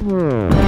嗯